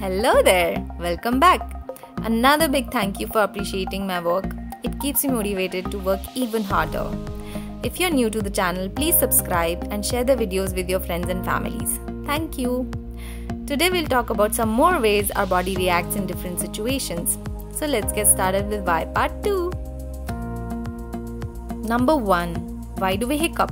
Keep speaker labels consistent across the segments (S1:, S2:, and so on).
S1: Hello there, welcome back. Another big thank you for appreciating my work. It keeps me motivated to work even harder. If you're new to the channel, please subscribe and share the videos with your friends and families. Thank you. Today we'll talk about some more ways our body reacts in different situations. So let's get started with why part 2. Number 1. Why do we hiccup?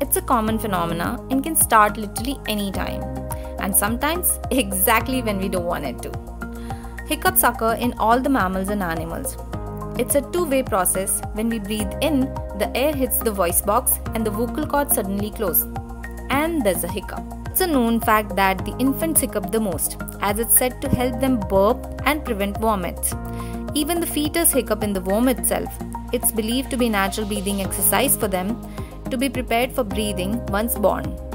S1: It's a common phenomena and can start literally anytime, and sometimes exactly when we don't want it to. Hiccups occur in all the mammals and animals. It's a two way process. When we breathe in, the air hits the voice box and the vocal cords suddenly close, and there's a hiccup. It's a known fact that the infants hiccup the most, as it's said to help them burp and prevent vomits. Even the fetus hiccup in the womb itself. It's believed to be natural breathing exercise for them to be prepared for breathing once born.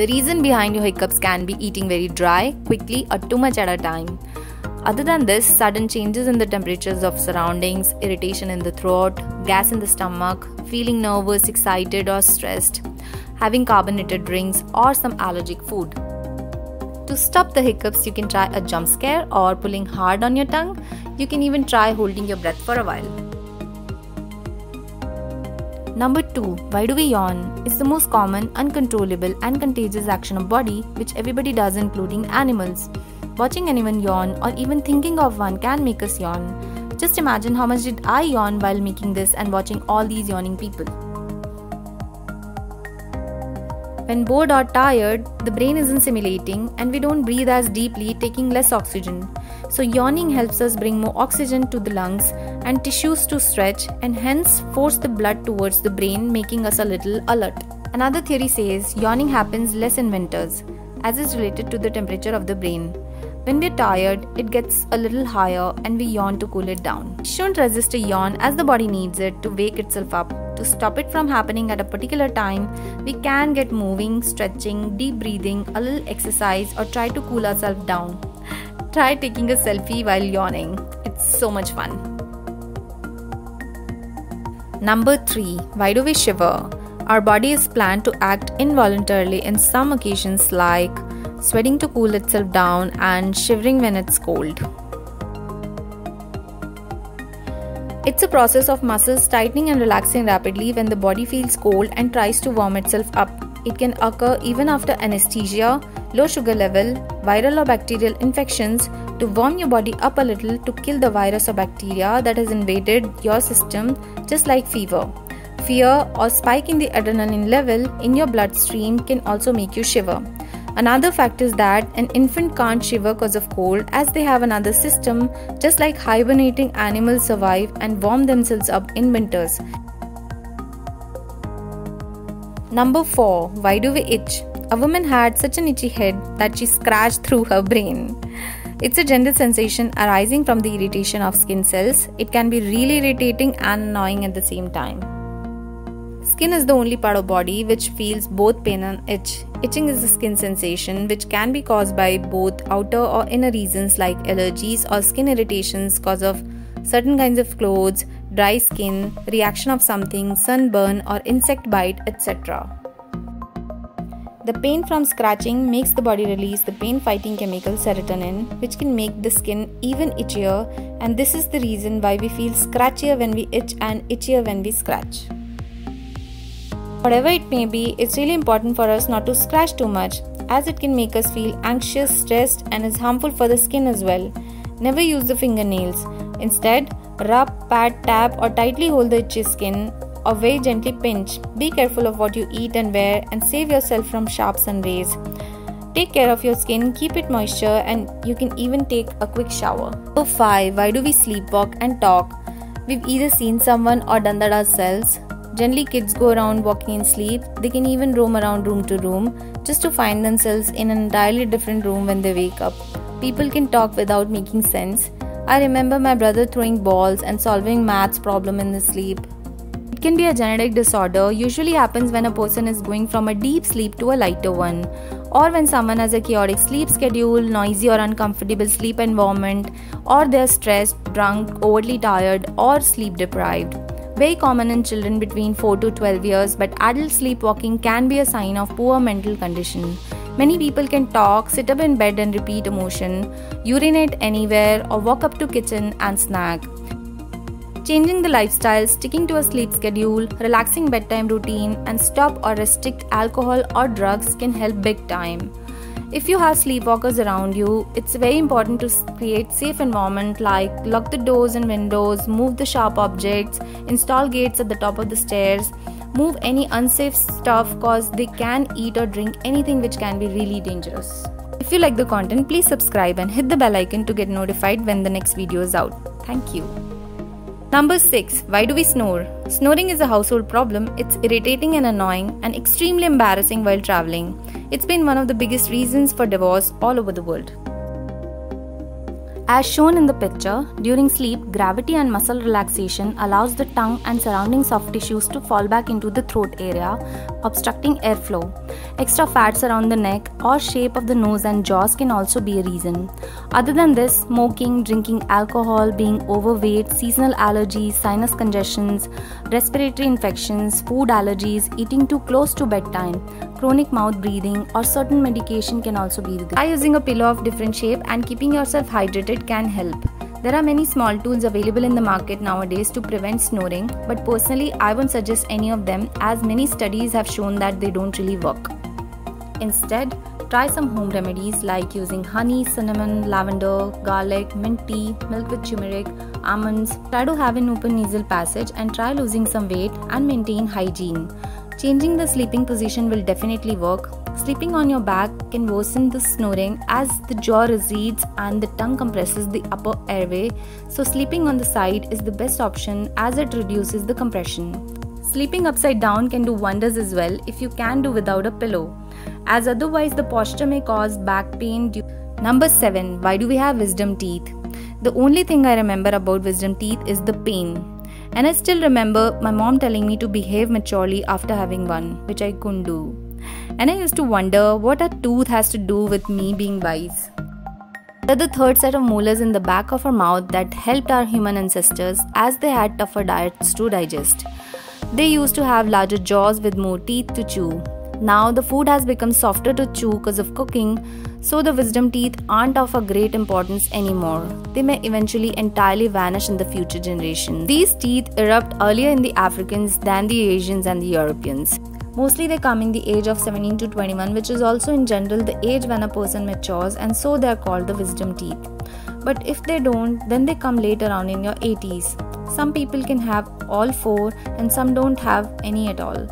S1: The reason behind your hiccups can be eating very dry, quickly, or too much at a time. Other than this, sudden changes in the temperatures of surroundings, irritation in the throat, gas in the stomach, feeling nervous, excited, or stressed, having carbonated drinks, or some allergic food. To stop the hiccups, you can try a jump scare or pulling hard on your tongue. You can even try holding your breath for a while. Number 2. Why do we yawn? It's the most common, uncontrollable, and contagious action of body which everybody does including animals. Watching anyone yawn or even thinking of one can make us yawn. Just imagine how much did I yawn while making this and watching all these yawning people. When bored or tired, the brain isn't simulating and we don't breathe as deeply, taking less oxygen. So, yawning helps us bring more oxygen to the lungs and tissues to stretch and hence force the blood towards the brain, making us a little alert. Another theory says yawning happens less in winters, as is related to the temperature of the brain. When we're tired, it gets a little higher and we yawn to cool it down. We shouldn't resist a yawn as the body needs it to wake itself up. To stop it from happening at a particular time, we can get moving, stretching, deep breathing, a little exercise, or try to cool ourselves down. Try taking a selfie while yawning. It's so much fun. Number 3. Why do we shiver? Our body is planned to act involuntarily in some occasions like sweating to cool itself down and shivering when it's cold. It's a process of muscles tightening and relaxing rapidly when the body feels cold and tries to warm itself up. It can occur even after anesthesia, low sugar level, viral or bacterial infections to warm your body up a little to kill the virus or bacteria that has invaded your system, just like fever. Fear or spike in the adrenaline level in your bloodstream can also make you shiver. Another fact is that an infant can't shiver because of cold as they have another system, just like hibernating animals survive and warm themselves up in winters. Number 4. Why do we itch? A woman had such an itchy head that she scratched through her brain. It's a general sensation arising from the irritation of skin cells. It can be really irritating and annoying at the same time. Skin is the only part of body which feels both pain and itch. Itching is a skin sensation which can be caused by both outer or inner reasons like allergies or skin irritations cause of certain kinds of clothes, dry skin, reaction of something, sunburn or insect bite, etc. The pain from scratching makes the body release the pain fighting chemical serotonin, which can make the skin even itchier, and this is the reason why we feel scratchier when we itch and itchier when we scratch. Whatever it may be, it's really important for us not to scratch too much, as it can make us feel anxious, stressed, and is harmful for the skin as well. Never use the fingernails. Instead, rub, pat, tap, or tightly hold the itchy skin or very gently pinch. Be careful of what you eat and wear and save yourself from sharp sun rays. Take care of your skin, keep it moisture, and you can even take a quick shower. Number 5. Why do we sleepwalk and talk? We've either seen someone or done that ourselves. Generally, kids go around walking in sleep. They can even roam around room to room just to find themselves in an entirely different room when they wake up. People can talk without making sense. I remember my brother throwing balls and solving maths problem in his sleep. It can be a genetic disorder, usually happens when a person is going from a deep sleep to a lighter one, or when someone has a chaotic sleep schedule, noisy or uncomfortable sleep environment, or they're stressed, drunk, overly tired, or sleep deprived. Very common in children between 4 to 12 years, but adult sleepwalking can be a sign of poor mental condition. Many people can talk, sit up in bed and repeat a motion, urinate anywhere, or walk up to kitchen and snack. Changing the lifestyle, sticking to a sleep schedule, relaxing bedtime routine, and stop or restrict alcohol or drugs can help big time. If you have sleepwalkers around you, it's very important to create safe environment like lock the doors and windows, move the sharp objects, install gates at the top of the stairs, move any unsafe stuff cause they can eat or drink anything which can be really dangerous. If you like the content, please subscribe and hit the bell icon to get notified when the next video is out. Thank you. Number 6. Why do we snore? Snoring is a household problem. It's irritating and annoying and extremely embarrassing while traveling. It's been one of the biggest reasons for divorce all over the world. As shown in the picture, during sleep, gravity and muscle relaxation allows the tongue and surrounding soft tissues to fall back into the throat area, obstructing airflow. Extra fats around the neck or shape of the nose and jaws can also be a reason. Other than this, smoking, drinking alcohol, being overweight, seasonal allergies, sinus congestions, respiratory infections, food allergies, eating too close to bedtime, chronic mouth breathing, or certain medication can also be the By using a pillow of different shape and keeping yourself hydrated can help. There are many small tools available in the market nowadays to prevent snoring, but personally, I won't suggest any of them as many studies have shown that they don't really work. Instead, try some home remedies like using honey, cinnamon, lavender, garlic, mint tea, milk with turmeric, almonds. Try to have an open nasal passage and try losing some weight and maintain hygiene. Changing the sleeping position will definitely work. Sleeping on your back can worsen the snoring as the jaw recedes and the tongue compresses the upper airway. So, sleeping on the side is the best option as it reduces the compression. Sleeping upside down can do wonders as well if you can do without a pillow, as otherwise the posture may cause back pain. Number 7. Why do we have wisdom teeth? The only thing I remember about wisdom teeth is the pain. And I still remember my mom telling me to behave maturely after having one, which I couldn't do. And I used to wonder what a tooth has to do with me being wise. They're the third set of molars in the back of our mouth that helped our human ancestors as they had tougher diets to digest. They used to have larger jaws with more teeth to chew. Now the food has become softer to chew because of cooking, so the wisdom teeth aren't of a great importance anymore. They may eventually entirely vanish in the future generation. These teeth erupt earlier in the Africans than the Asians and the Europeans. Mostly they come in the age of 17 to 21, which is also in general the age when a person matures, and so they are called the wisdom teeth. But if they don't, then they come later on in your 80s. Some people can have all four, and some don't have any at all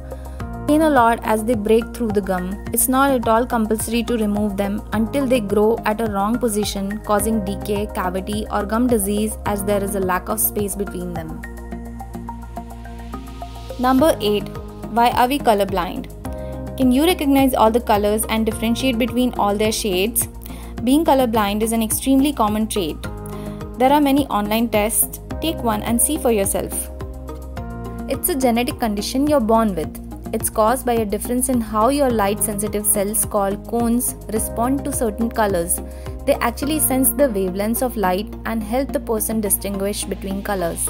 S1: pain a lot as they break through the gum. It's not at all compulsory to remove them until they grow at a wrong position, causing decay, cavity, or gum disease as there is a lack of space between them. Number 8. Why are we colorblind? Can you recognize all the colors and differentiate between all their shades? Being colorblind is an extremely common trait. There are many online tests. Take one and see for yourself. It's a genetic condition you're born with. It's caused by a difference in how your light sensitive cells called cones respond to certain colors. They actually sense the wavelengths of light and help the person distinguish between colors.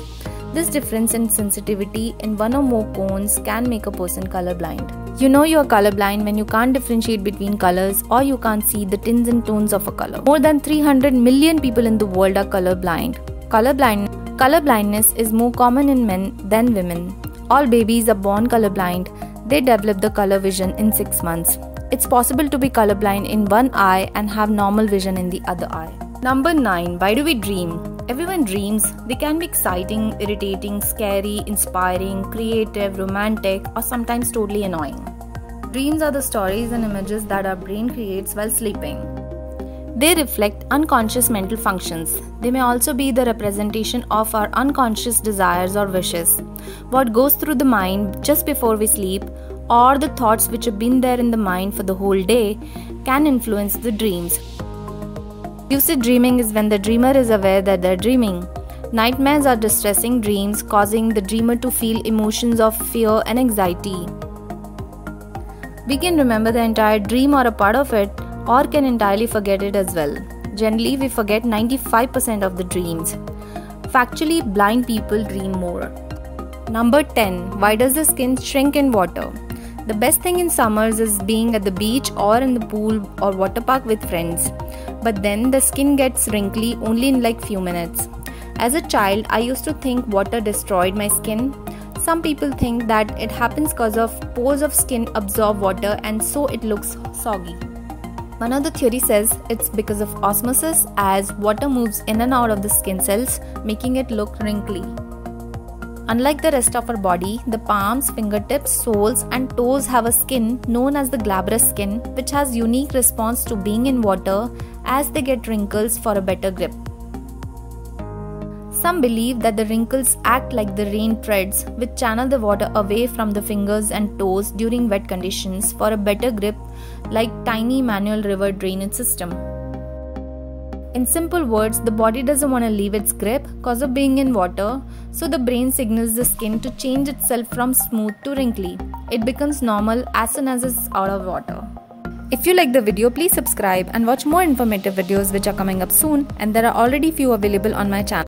S1: This difference in sensitivity in one or more cones can make a person colorblind. You know you are colorblind when you can't differentiate between colors or you can't see the tints and tones of a color. More than 300 million people in the world are colorblind. Colorblind colorblindness is more common in men than women. All babies are born colorblind they develop the color vision in 6 months. It's possible to be colorblind in one eye and have normal vision in the other eye. Number 9. Why do we dream? Everyone dreams. They can be exciting, irritating, scary, inspiring, creative, romantic, or sometimes totally annoying. Dreams are the stories and images that our brain creates while sleeping. They reflect unconscious mental functions. They may also be the representation of our unconscious desires or wishes. What goes through the mind just before we sleep, or the thoughts which have been there in the mind for the whole day, can influence the dreams. Lucid dreaming is when the dreamer is aware that they're dreaming. Nightmares are distressing dreams causing the dreamer to feel emotions of fear and anxiety. We can remember the entire dream or a part of it or can entirely forget it as well. Generally, we forget 95% of the dreams. Factually, blind people dream more. Number 10. Why does the skin shrink in water? The best thing in summers is being at the beach or in the pool or water park with friends. But then the skin gets wrinkly only in like few minutes. As a child, I used to think water destroyed my skin. Some people think that it happens because of pores of skin absorb water and so it looks soggy. Another theory says it's because of osmosis as water moves in and out of the skin cells, making it look wrinkly. Unlike the rest of our body, the palms, fingertips, soles, and toes have a skin known as the glabrous skin, which has unique response to being in water as they get wrinkles for a better grip. Some believe that the wrinkles act like the rain treads, which channel the water away from the fingers and toes during wet conditions for a better grip, like tiny manual river drainage system. In simple words, the body doesn't want to leave its grip because of being in water, so the brain signals the skin to change itself from smooth to wrinkly. It becomes normal as soon as it's out of water. If you like the video, please subscribe and watch more informative videos which are coming up soon and there are already few available on my channel.